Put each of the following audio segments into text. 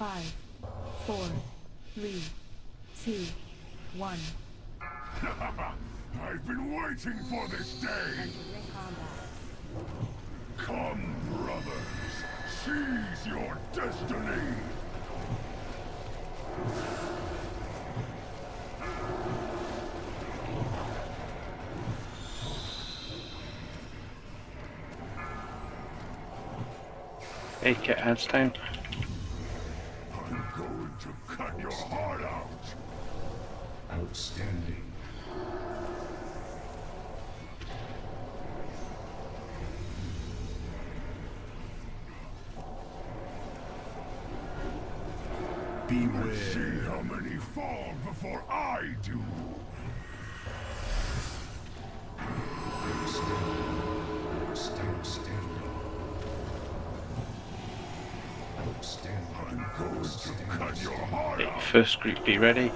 Five, four, three, two, one. I've been waiting for this day! Come, brothers! Seize your destiny! Hey, get hands Outstanding. Beware. See how many fall before I do! Outstanding. Outstanding. I'm going to cut your heart first group, be ready.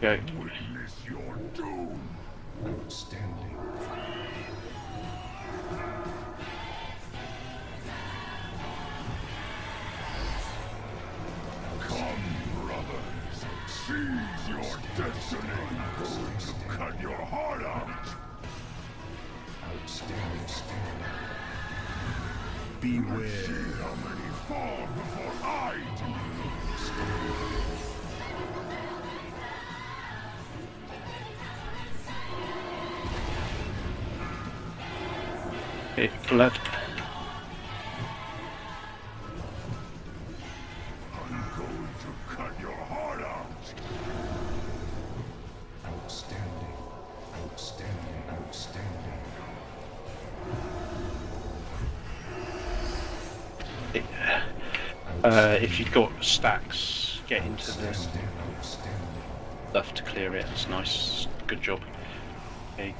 Go. Witness your doom! Outstanding. Come, brothers! Seize your destiny! I'm going to cut your heart out! Outstanding. Outstanding. See how many fall before I do! Outstanding. Hey, Uh, if you've got stacks, get into the stuff to clear it. It's nice. Good job. Okay,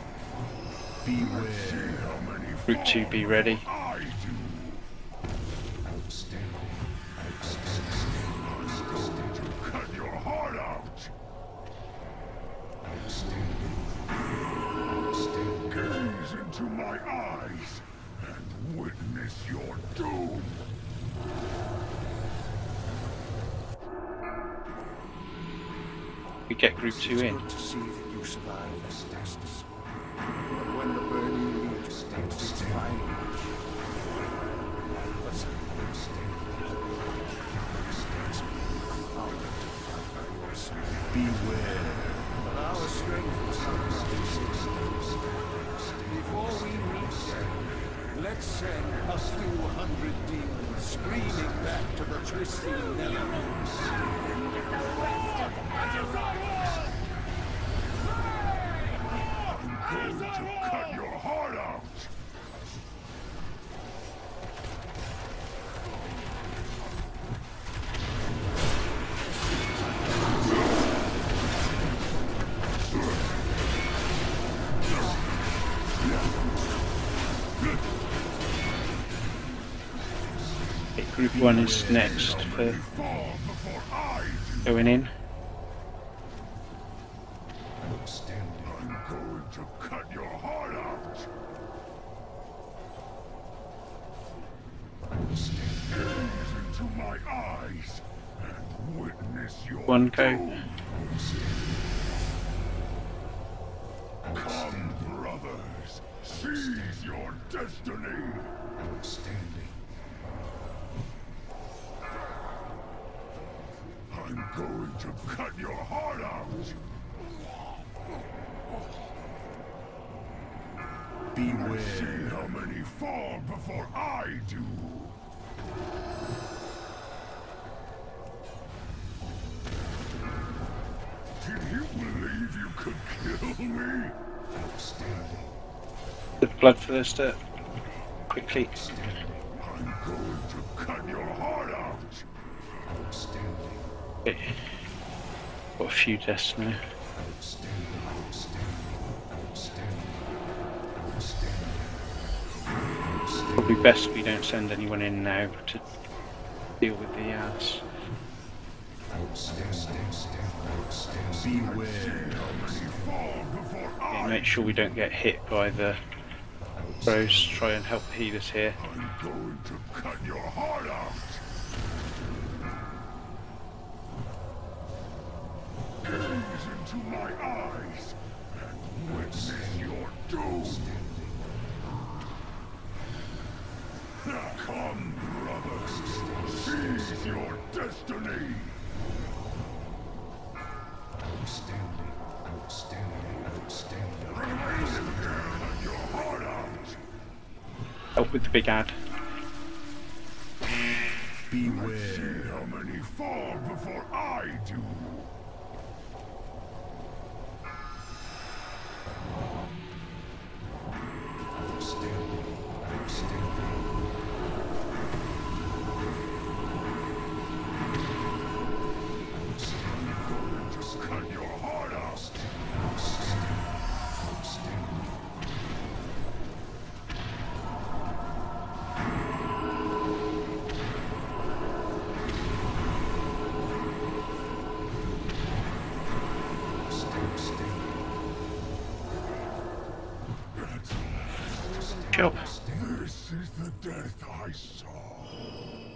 Beware. How group two, be ready. I do! Outstanding. Outstanding. Going to cut your heart out! Outstanding. Outstanding. Gaze into my eyes and witness your doom! We get group two in. To see that you survive as Estus. But when the burning leaf stands its final Listen, stands honored to fight by your. Beware. But our strength is Before we reach them, let's send a few hundred demons screaming back to the twisting Netherlands. I'm going to cut your heart out! Group one is next for going in. Going to cut your heart out! Gaze into my eyes and witness your One go. doom. Come, brothers, seize your destiny! Outstanding. I'm going to cut your heart out! See how many fall before I do! Did you believe you could kill me? Outstanding. The blood for this uh, to quickly. I'm going to cut your heart out! Outstanding. Okay. Got a few deaths now. Probably best we don't send anyone in now to deal with the ads. Outstanding. Outstanding. Beware. How many fall before Okay, I make sure we don't get hit by the Rose, try and help Helis here. I'm going to cut your heart out. Gaze into my eyes and witness seize your destiny. Outstanding. Outstanding. Outstanding. Remain in here, your heart out. Help with the big ad. Let's This is the death I saw.